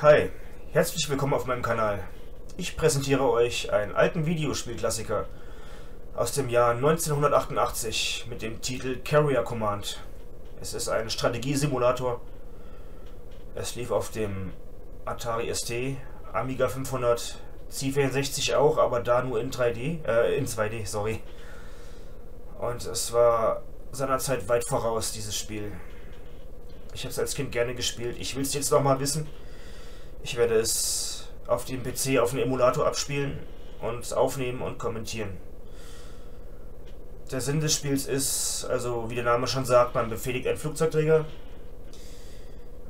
Hi, herzlich willkommen auf meinem Kanal. Ich präsentiere euch einen alten Videospielklassiker aus dem Jahr 1988 mit dem Titel Carrier Command. Es ist ein Strategiesimulator. Es lief auf dem Atari ST, Amiga 500, C64 auch, aber da nur in 3D, äh, in 2D, sorry. Und es war seinerzeit weit voraus, dieses Spiel. Ich habe es als Kind gerne gespielt. Ich will es jetzt nochmal wissen. Ich werde es auf dem PC auf dem Emulator abspielen und aufnehmen und kommentieren. Der Sinn des Spiels ist, also wie der Name schon sagt, man befehligt einen Flugzeugträger.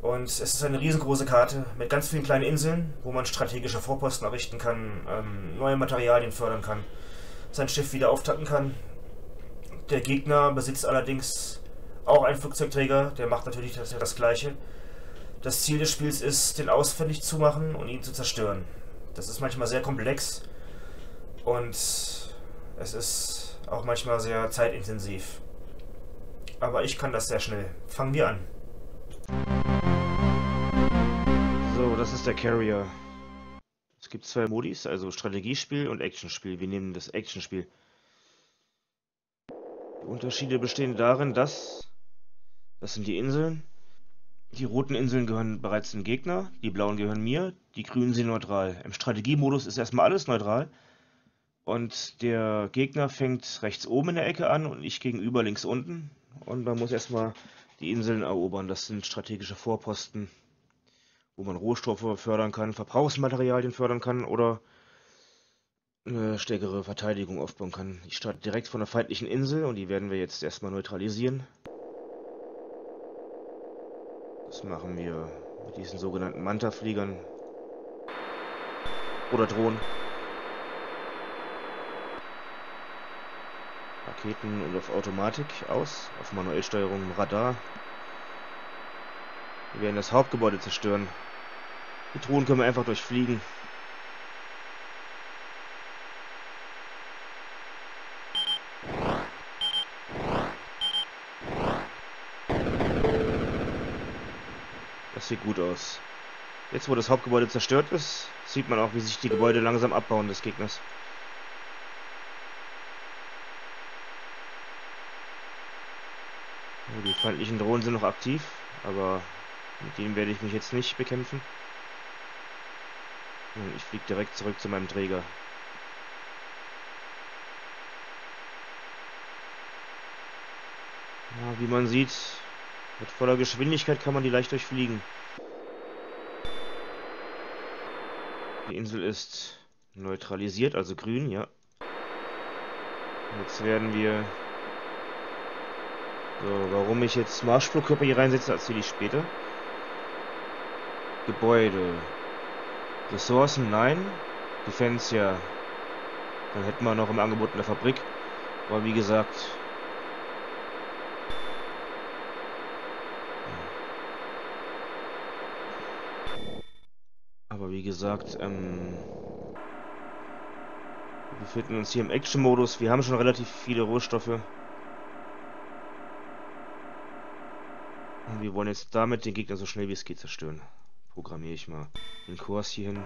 Und es ist eine riesengroße Karte mit ganz vielen kleinen Inseln, wo man strategische Vorposten errichten kann, ähm, neue Materialien fördern kann, sein Schiff wieder auftacken kann. Der Gegner besitzt allerdings auch einen Flugzeugträger, der macht natürlich das, das gleiche. Das Ziel des Spiels ist, den ausfindig zu machen und ihn zu zerstören. Das ist manchmal sehr komplex und es ist auch manchmal sehr zeitintensiv. Aber ich kann das sehr schnell. Fangen wir an. So, das ist der Carrier. Es gibt zwei Modis, also Strategiespiel und Actionspiel. Wir nehmen das Actionspiel. Die Unterschiede bestehen darin, dass das sind die Inseln. Die roten Inseln gehören bereits dem Gegner, die blauen gehören mir, die grünen sind neutral. Im Strategiemodus ist erstmal alles neutral. Und der Gegner fängt rechts oben in der Ecke an und ich gegenüber links unten. Und man muss erstmal die Inseln erobern. Das sind strategische Vorposten, wo man Rohstoffe fördern kann, Verbrauchsmaterialien fördern kann oder eine stärkere Verteidigung aufbauen kann. Ich starte direkt von der feindlichen Insel und die werden wir jetzt erstmal neutralisieren. Das machen wir mit diesen sogenannten Manta-Fliegern. Oder Drohnen. Raketen und auf Automatik aus, auf Manuellsteuerung Radar. Wir werden das Hauptgebäude zerstören. Die Drohnen können wir einfach durchfliegen. Sieht gut aus. Jetzt, wo das Hauptgebäude zerstört ist, sieht man auch, wie sich die Gebäude langsam abbauen des Gegners. Die feindlichen Drohnen sind noch aktiv, aber mit denen werde ich mich jetzt nicht bekämpfen. Ich fliege direkt zurück zu meinem Träger. Ja, wie man sieht, mit voller Geschwindigkeit kann man die leicht durchfliegen. Die Insel ist neutralisiert, also grün, ja. Jetzt werden wir... So, warum ich jetzt Marschflugkörper hier reinsetze, erzähle ich später. Gebäude. Ressourcen, nein. Defense, ja. Dann hätten wir noch im Angebot eine Fabrik. Aber wie gesagt, wie gesagt, ähm, wir befinden uns hier im Action-Modus. Wir haben schon relativ viele Rohstoffe. Und wir wollen jetzt damit den Gegner so schnell wie es geht zerstören. Programmiere ich mal den Kurs hier hin.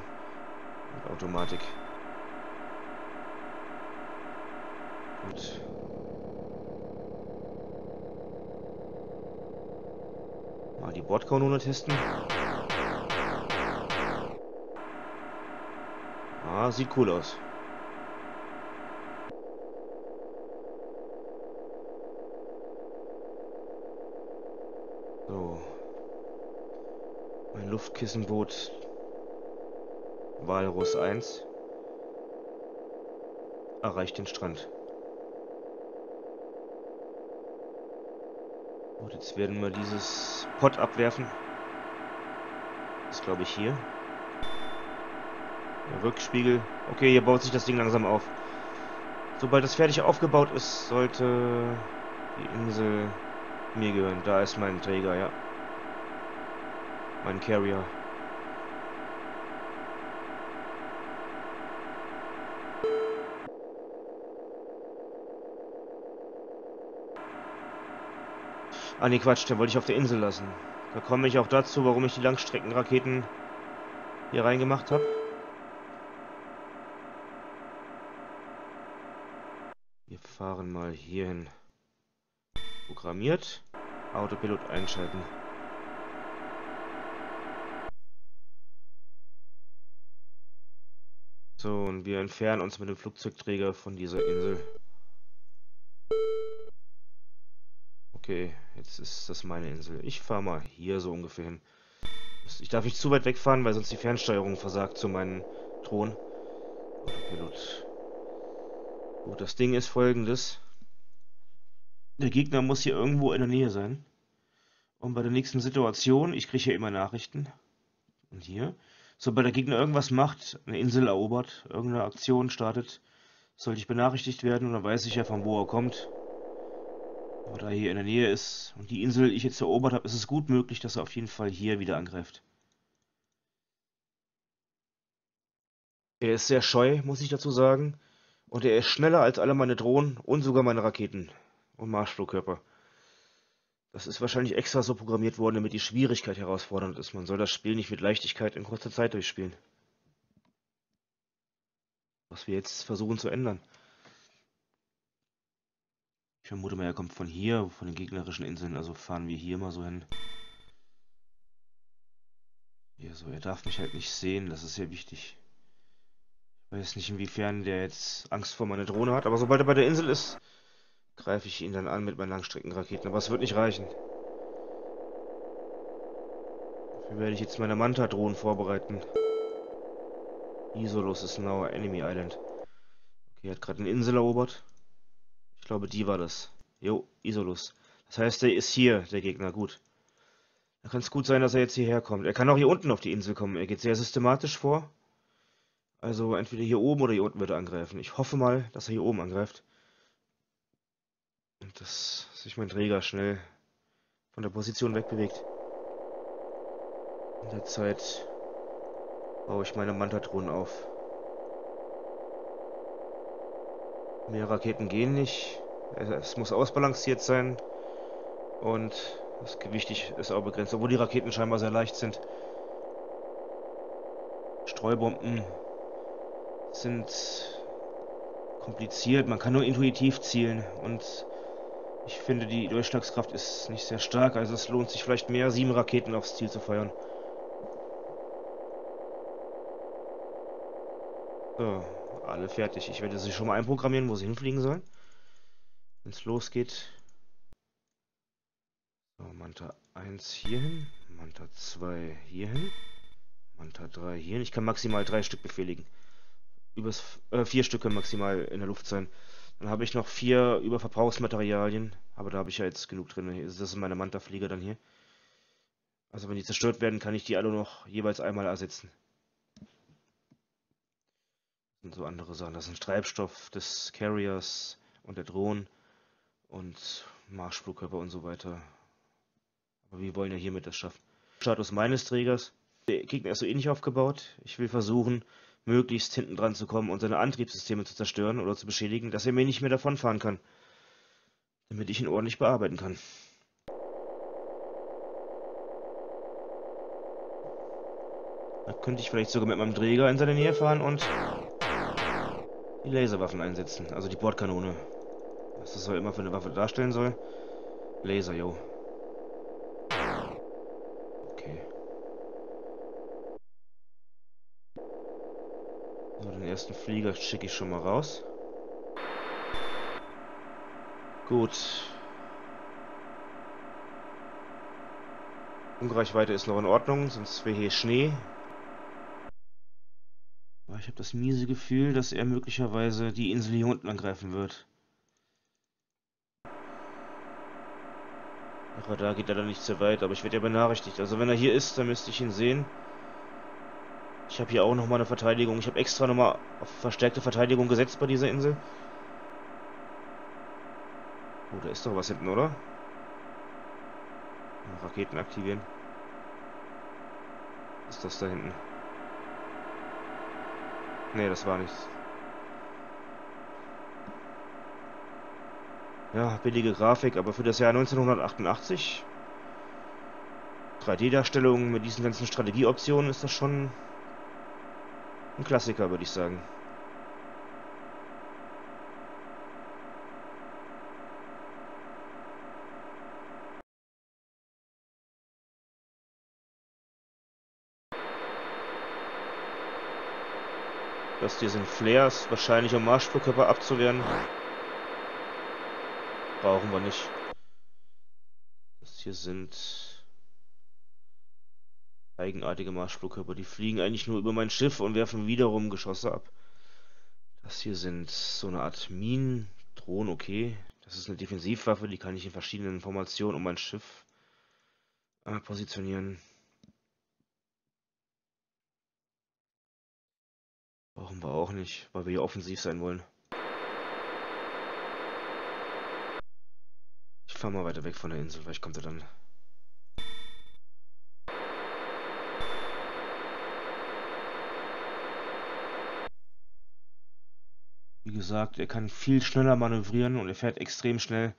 Und Automatik. Gut. Mal die Bordkanone testen. Ah, sieht cool aus. So. Mein Luftkissenboot Walrus 1 erreicht den Strand. Und jetzt werden wir dieses Pot abwerfen. Das glaube ich hier. Rückspiegel. Okay, hier baut sich das Ding langsam auf. Sobald das fertig aufgebaut ist, sollte die Insel mir gehören. Da ist mein Träger, ja. Mein Carrier. Ah ne Quatsch, den wollte ich auf der Insel lassen. Da komme ich auch dazu, warum ich die Langstreckenraketen hier reingemacht habe. Wir fahren mal hierhin. Programmiert. Autopilot einschalten. So, und wir entfernen uns mit dem Flugzeugträger von dieser Insel. Okay, jetzt ist das meine Insel. Ich fahre mal hier so ungefähr hin. Ich darf nicht zu weit wegfahren, weil sonst die Fernsteuerung versagt zu meinem Thron. Autopilot. Gut, das Ding ist folgendes. Der Gegner muss hier irgendwo in der Nähe sein. Und bei der nächsten Situation, ich kriege hier immer Nachrichten. Und hier, Sobald der Gegner irgendwas macht, eine Insel erobert, irgendeine Aktion startet, sollte ich benachrichtigt werden und dann weiß ich ja, von wo er kommt. Aber da er hier in der Nähe ist und die Insel ich jetzt erobert habe, ist es gut möglich, dass er auf jeden Fall hier wieder angreift. Er ist sehr scheu, muss ich dazu sagen. Und er ist schneller als alle meine Drohnen und sogar meine Raketen und Marschflugkörper. Das ist wahrscheinlich extra so programmiert worden, damit die Schwierigkeit herausfordernd ist. Man soll das Spiel nicht mit Leichtigkeit in kurzer Zeit durchspielen. Was wir jetzt versuchen zu ändern. Ich vermute mal, er kommt von hier, von den gegnerischen Inseln, also fahren wir hier mal so hin. Hier so, er darf mich halt nicht sehen, das ist sehr wichtig. Weiß nicht, inwiefern der jetzt Angst vor meiner Drohne hat, aber sobald er bei der Insel ist, greife ich ihn dann an mit meinen Langstreckenraketen. Aber es wird nicht reichen. Dafür werde ich jetzt meine Manta-Drohnen vorbereiten. Isolus ist now Enemy Island. Okay, er hat gerade eine Insel erobert. Ich glaube, die war das. Jo, Isolus. Das heißt, der ist hier, der Gegner. Gut. Da kann es gut sein, dass er jetzt hierher kommt. Er kann auch hier unten auf die Insel kommen. Er geht sehr systematisch vor. Also entweder hier oben oder hier unten wird er angreifen. Ich hoffe mal, dass er hier oben angreift. Und dass sich mein Träger schnell von der Position wegbewegt. In der Zeit baue ich meine Mantatron auf. Mehr Raketen gehen nicht. Es muss ausbalanciert sein. Und das Gewicht ist auch begrenzt, obwohl die Raketen scheinbar sehr leicht sind. Streubomben sind kompliziert. Man kann nur intuitiv zielen und ich finde, die Durchschlagskraft ist nicht sehr stark, also es lohnt sich vielleicht mehr, sieben Raketen aufs Ziel zu feuern. So, alle fertig. Ich werde sie schon mal einprogrammieren, wo sie hinfliegen sollen. Wenn es losgeht. So, Manta 1 hierhin, Manta 2 hierhin, Manta 3 hierhin. Ich kann maximal drei Stück befehligen. Übers, äh, vier Stücke maximal in der Luft sein. Dann habe ich noch vier Überverbrauchsmaterialien. Aber da habe ich ja jetzt genug drin. Das sind meine Manta-Flieger dann hier. Also wenn die zerstört werden, kann ich die alle noch jeweils einmal ersetzen. Sind so andere Sachen. Das ist ein Treibstoff des Carriers und der Drohnen und Marschflugkörper und so weiter. Aber wir wollen ja hiermit das schaffen. Status meines Trägers. Der Gegner ist so ähnlich aufgebaut. Ich will versuchen, möglichst hinten dran zu kommen und seine Antriebssysteme zu zerstören oder zu beschädigen, dass er mir nicht mehr davonfahren kann. Damit ich ihn ordentlich bearbeiten kann. Da könnte ich vielleicht sogar mit meinem Träger in seine Nähe fahren und die Laserwaffen einsetzen. Also die Bordkanone. Was das auch immer für eine Waffe darstellen soll. Laser, yo. Ersten Flieger schicke ich schon mal raus. Gut. Funkreichweite ist noch in Ordnung, sonst wäre hier Schnee. Aber ich habe das miese Gefühl, dass er möglicherweise die Insel hier unten angreifen wird. Der Radar geht leider nicht sehr weit, aber ich werde ja benachrichtigt. Also wenn er hier ist, dann müsste ich ihn sehen. Ich habe hier auch nochmal eine Verteidigung. Ich habe extra nochmal auf verstärkte Verteidigung gesetzt bei dieser Insel. Oh, da ist doch was hinten, oder? Raketen aktivieren. Was ist das da hinten? Ne, das war nichts. Ja, billige Grafik, aber für das Jahr 1988 3D-Darstellung mit diesen ganzen Strategieoptionen ist das schon Ein Klassiker, würde ich sagen. Das hier sind Flares, wahrscheinlich um Marschflugkörper abzuwehren. Brauchen wir nicht. Das hier sind eigenartige Marschflugkörper. Die fliegen eigentlich nur über mein Schiff und werfen wiederum Geschosse ab. Das hier sind so eine Art Minen, Drohnen, okay. Das ist eine Defensivwaffe, die kann ich in verschiedenen Formationen um mein Schiff äh, positionieren. Brauchen wir auch nicht, weil wir hier offensiv sein wollen. Ich fahre mal weiter weg von der Insel, vielleicht kommt er dann. Wie gesagt, er kann viel schneller manövrieren und er fährt extrem schnell.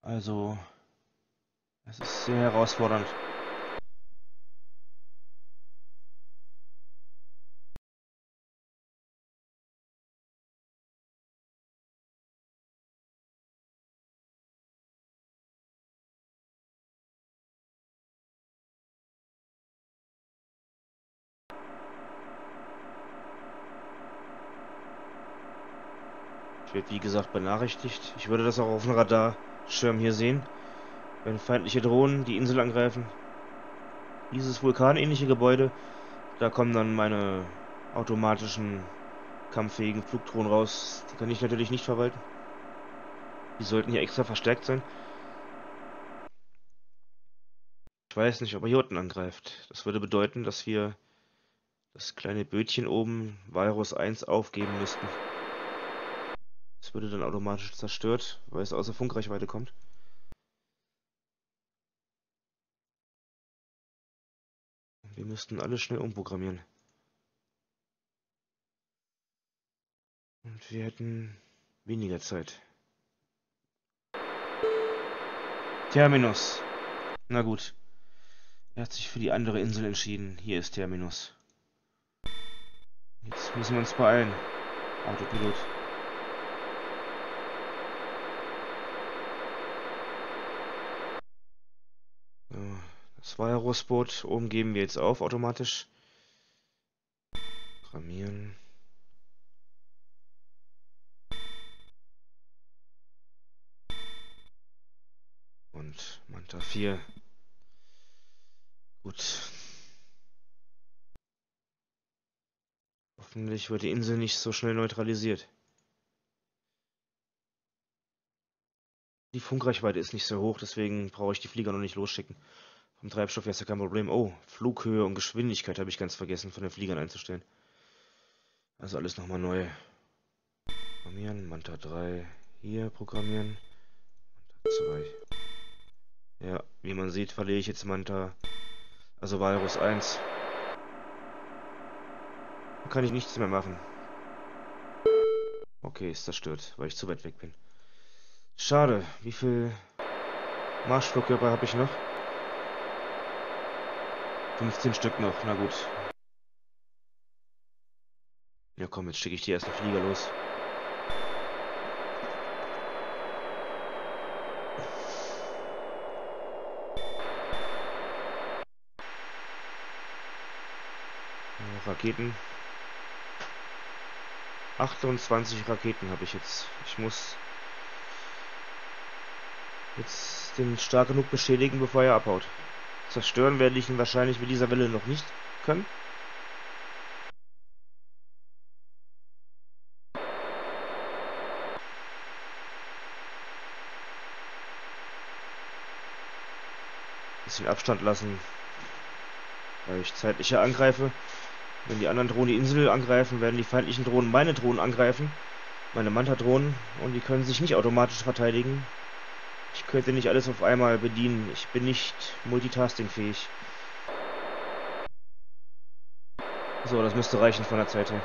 Also, es ist sehr herausfordernd. Ich werde wie gesagt benachrichtigt. Ich würde das auch auf dem Radarschirm hier sehen. Wenn feindliche Drohnen die Insel angreifen. Dieses vulkanähnliche Gebäude, da kommen dann meine automatischen kampffähigen Flugdrohnen raus. Die kann ich natürlich nicht verwalten. Die sollten hier extra verstärkt sein. Ich weiß nicht, ob er hier unten angreift. Das würde bedeuten, dass wir das kleine Bötchen oben, Virus 1, aufgeben müssten. Würde dann automatisch zerstört, weil es außer Funkreichweite kommt. Wir müssten alles schnell umprogrammieren. Und wir hätten weniger Zeit. Terminus. Na gut. Er hat sich für die andere Insel entschieden. Hier ist Terminus. Jetzt müssen wir uns beeilen. Autopilot. Das Walrusboot oben geben wir jetzt auf automatisch. Programmieren. Und Manta 4. Gut. Hoffentlich wird die Insel nicht so schnell neutralisiert. Die Funkreichweite ist nicht so hoch, deswegen brauche ich die Flieger noch nicht losschicken. Vom Treibstoff ist ja kein Problem. Oh, Flughöhe und Geschwindigkeit habe ich ganz vergessen von den Fliegern einzustellen. Also alles nochmal neu. Programmieren, Manta 3 hier programmieren. Manta 2. Ja, wie man sieht, verliere ich jetzt Manta, also Virus 1. Da kann ich nichts mehr machen. Okay, ist zerstört, weil ich zu weit weg bin. Schade, wie viel Marschflugkörper habe ich noch? 15 Stück noch, na gut. Ja komm, jetzt schicke ich die ersten Flieger los. Raketen. 28 Raketen habe ich jetzt. Ich muss jetzt den stark genug beschädigen, bevor er abhaut. Zerstören werde ich ihn wahrscheinlich mit dieser Welle noch nicht können. Bisschen Abstand lassen, weil ich zeitlicher angreife. Wenn die anderen Drohnen die Insel angreifen, werden die feindlichen Drohnen meine Drohnen angreifen. Meine Manta-Drohnen. Und die können sich nicht automatisch verteidigen. Ich könnte nicht alles auf einmal bedienen. Ich bin nicht multitaskingfähig. So, das müsste reichen von der Zeit her.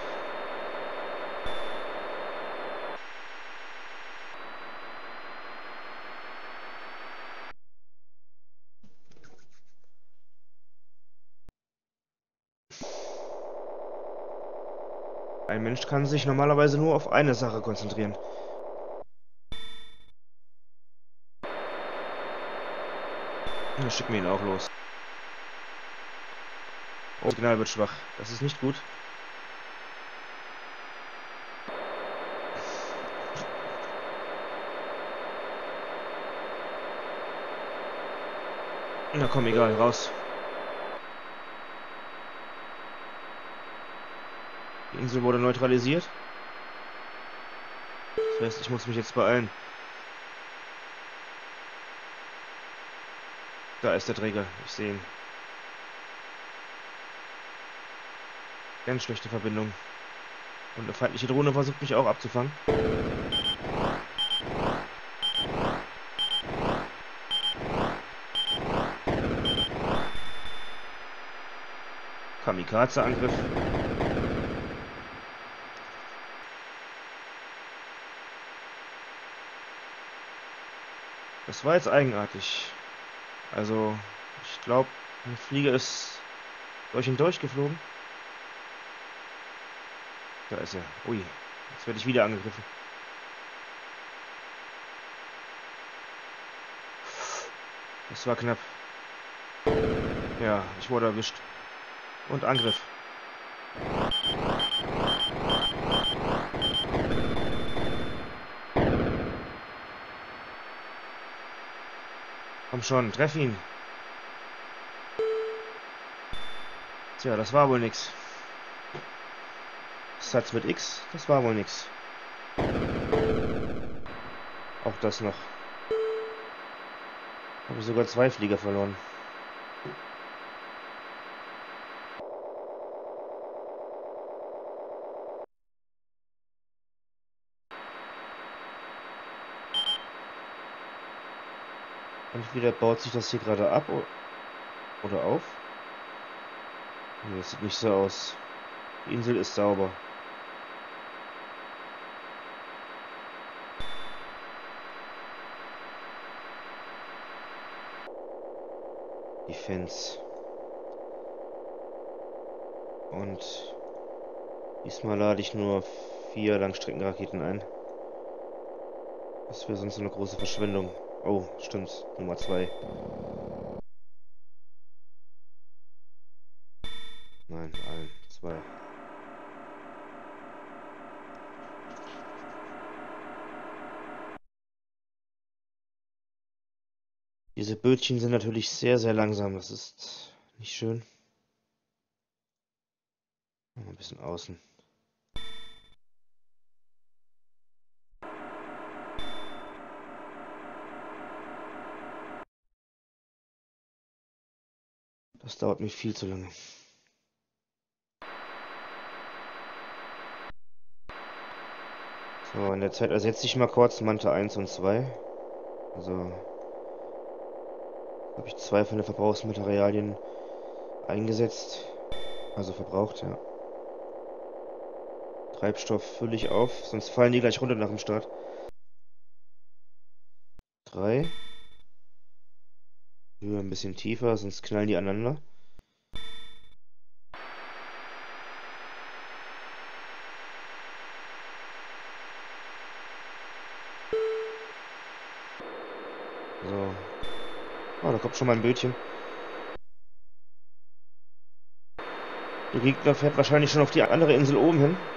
Ein Mensch kann sich normalerweise nur auf eine Sache konzentrieren. Dann schicken wir ihn auch los. Oh, Signal wird schwach. Das ist nicht gut. Na komm, egal, raus. Die Insel wurde neutralisiert. Das heißt, ich muss mich jetzt beeilen. Da ist der Träger. Ich sehe ihn. Ganz schlechte Verbindung. Und eine feindliche Drohne versucht mich auch abzufangen. Kamikaze-Angriff. Das war jetzt eigenartig. Also, ich glaube, ein Flieger ist durch ihn durchgeflogen. Da ist er. Ui, jetzt werde ich wieder angegriffen. Das war knapp. Ja, ich wurde erwischt. Und Angriff. Komm schon, treff ihn. Tja, das war wohl nix. Satz mit X, das war wohl nix. Auch das noch. Habe sogar zwei Flieger verloren. Entweder baut sich das hier gerade ab oder auf. Das sieht nicht so aus. Die Insel ist sauber. Defense. Und diesmal lade ich nur vier Langstreckenraketen ein. Das wäre sonst eine große Verschwendung. Oh, stimmt. Nummer zwei. Nein, ein, zwei. Diese Bötchen sind natürlich sehr, sehr langsam. Das ist nicht schön. Ein bisschen außen. Das dauert mir viel zu lange. So, in der Zeit ersetze ich mal kurz Manta 1 und 2. Also habe ich zwei von den Verbrauchsmaterialien eingesetzt. Also verbraucht, ja. Treibstoff fülle ich auf, sonst fallen die gleich runter nach dem Start. Drei. Höhe ein bisschen tiefer, sonst knallen die aneinander. So. Oh, da kommt schon mal ein Bötchen. Der Gegner fährt wahrscheinlich schon auf die andere Insel oben hin.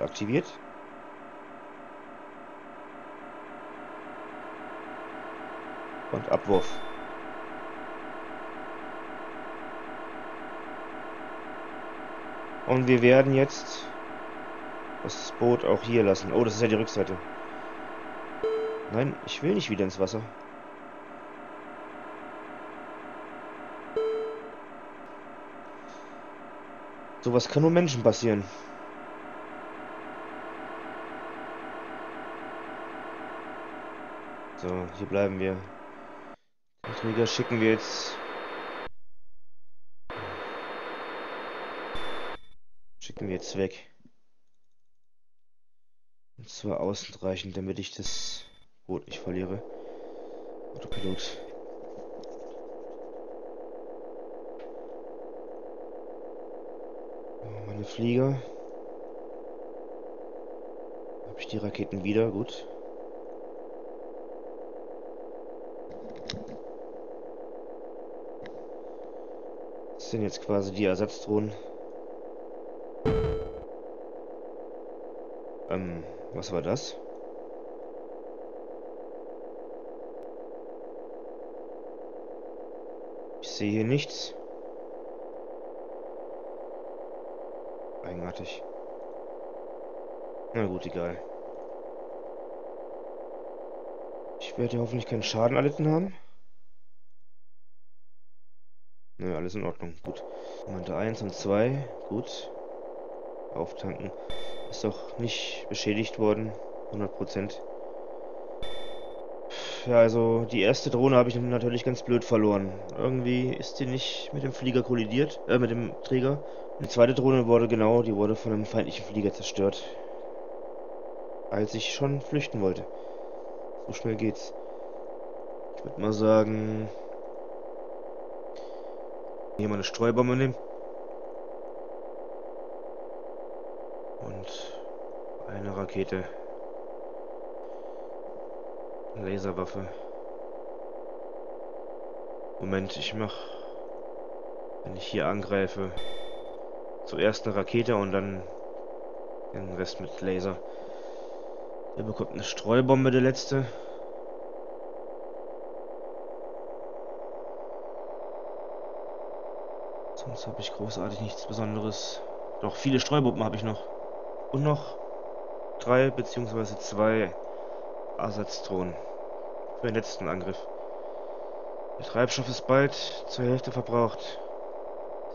Aktiviert. Und Abwurf. Und wir werden jetzt das Boot auch hier lassen. Oh, das ist ja die Rückseite. Nein, ich will nicht wieder ins Wasser. Sowas kann nur Menschen passieren. So, hier bleiben wir. Techniker schicken wir jetzt. Schicken wir jetzt weg. Und zwar außen reichen, damit ich das Boot nicht verliere. Autopilot. Meine Flieger. Habe ich die Raketen wieder? Gut. Sind jetzt quasi die Ersatzdrohnen. Ähm, was war das? Ich sehe hier nichts. Eigenartig. Na gut, egal. Ich werde hoffentlich keinen Schaden erlitten haben. Alles in Ordnung. Gut. Manta 1 und 2. Gut. Auftanken. Ist doch nicht beschädigt worden. 100%. Ja, also die erste Drohne habe ich natürlich ganz blöd verloren. Irgendwie ist die nicht mit dem Flieger kollidiert, äh, mit dem Träger. Die zweite Drohne wurde genau, die wurde von einem feindlichen Flieger zerstört. Als ich schon flüchten wollte. So schnell geht's. Ich würde mal sagen... Hier mal eine Streubombe nehmen. Und eine Rakete. Laserwaffe. Moment, ich mach... Wenn ich hier angreife... Zuerst eine Rakete und dann den Rest mit Laser. Der bekommt eine Streubombe, der letzte. Sonst habe ich großartig nichts Besonderes. Doch, viele Streubomben habe ich noch. Und noch drei beziehungsweise zwei Ersatzdrohnen für den letzten Angriff. Der Treibstoff ist bald zur Hälfte verbraucht.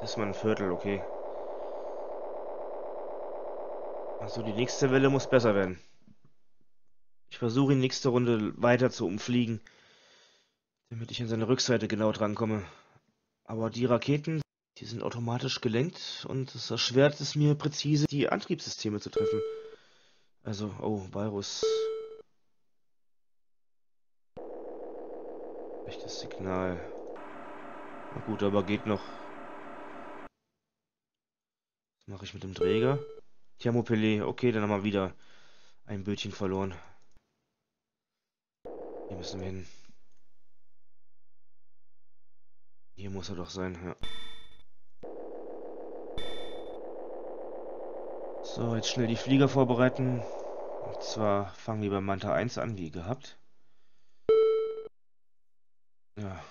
Das ist mal ein Viertel, okay. Also die nächste Welle muss besser werden. Ich versuche in nächste Runde weiter zu umfliegen, damit ich an seine Rückseite genau drankomme. Aber die Raketen, die sind automatisch gelenkt und es erschwert es mir präzise, die Antriebssysteme zu treffen. Also, oh, Virus. Echtes Signal. Na gut, aber geht noch. Was mache ich mit dem Träger? Thermopele, okay, dann haben wir wieder ein Bötchen verloren. Hier müssen wir hin. Hier muss er doch sein, ja. So, jetzt schnell die Flieger vorbereiten. Und zwar fangen wir beim Manta 1 an, wie gehabt. Ja,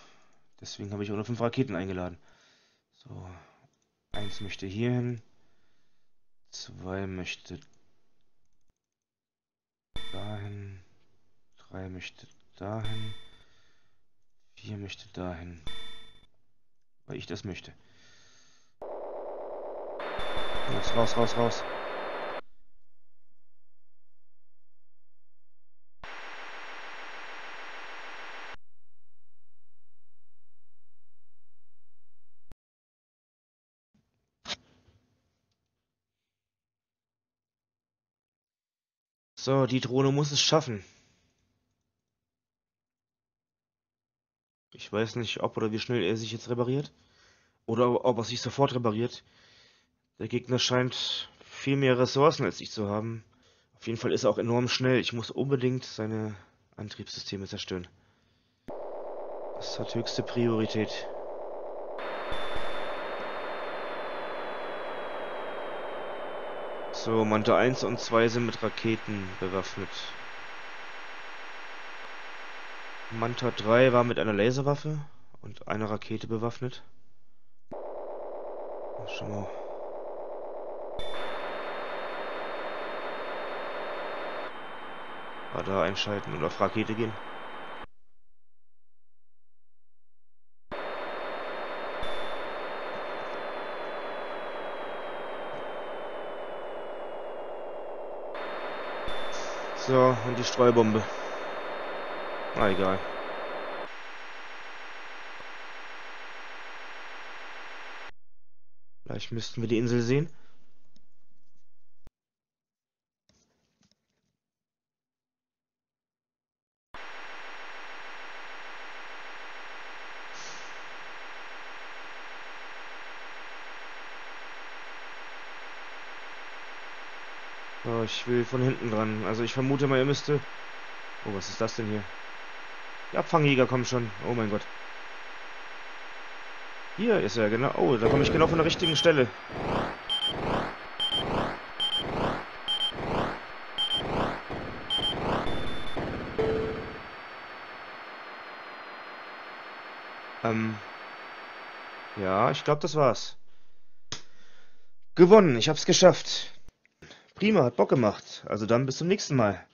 deswegen habe ich auch nur fünf Raketen eingeladen. So, eins möchte hier hin. 2 möchte dahin. 3 möchte dahin. 4 möchte dahin. Weil ich das möchte. Los, raus, raus, raus. So, die Drohne muss es schaffen. Ich weiß nicht, ob oder wie schnell er sich jetzt repariert. Oder ob er sich sofort repariert. Der Gegner scheint viel mehr Ressourcen als ich zu haben. Auf jeden Fall ist er auch enorm schnell. Ich muss unbedingt seine Antriebssysteme zerstören. Das hat höchste Priorität. So, Manta 1 und 2 sind mit Raketen bewaffnet. Manta 3 war mit einer Laserwaffe und einer Rakete bewaffnet. Schon mal. Radar einschalten und auf Rakete gehen. So, und die Streubombe. Ah, egal. Vielleicht müssten wir die Insel sehen. So, ich will von hinten dran. Also ich vermute mal, ihr müsste... Oh, was ist das denn hier? Die Abfangjäger kommen schon. Oh mein Gott. Hier ist er, genau. Oh, da komme ich genau von der richtigen Stelle. Ähm. Ja, ich glaube, das war's. Gewonnen, ich hab's geschafft. Prima, hat Bock gemacht. Also dann bis zum nächsten Mal.